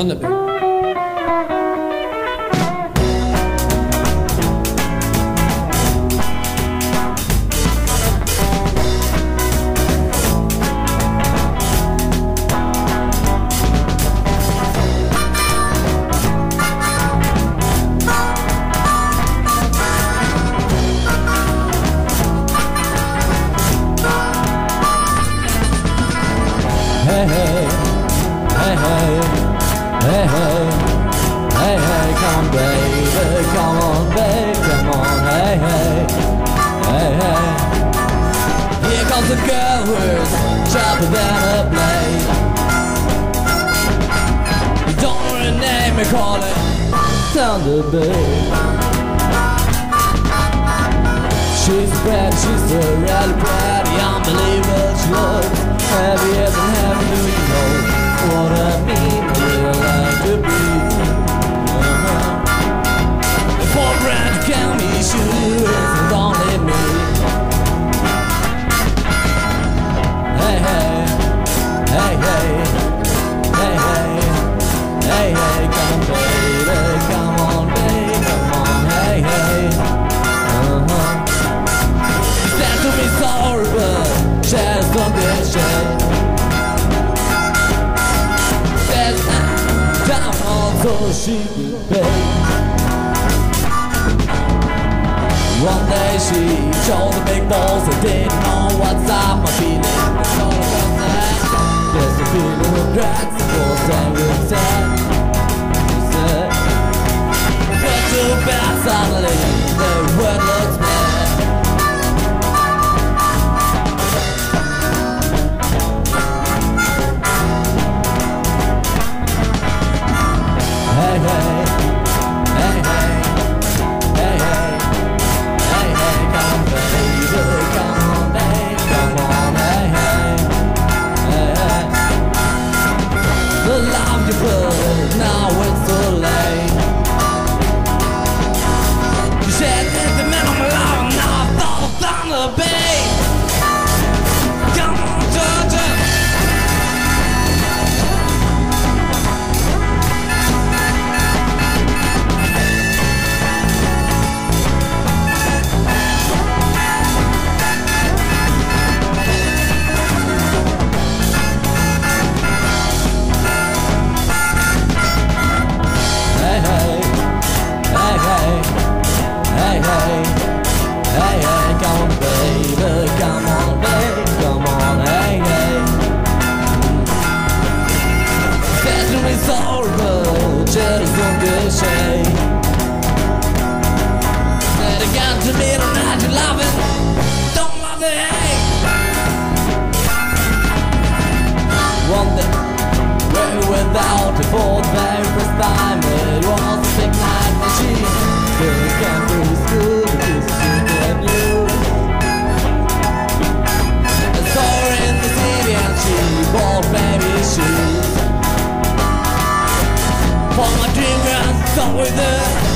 Hanım. Hey, hey, come baby, come on, baby, come on, hey, hey, hey, hey. Here comes a girl who's sharper than a blade. Don't know her name, you call it Thunderbabe. She's bad, she's a real bad. she will pay. One day she showed the big balls I didn't know what's up, my feeling was all about There's a feeling of dread, so I will tell thought with her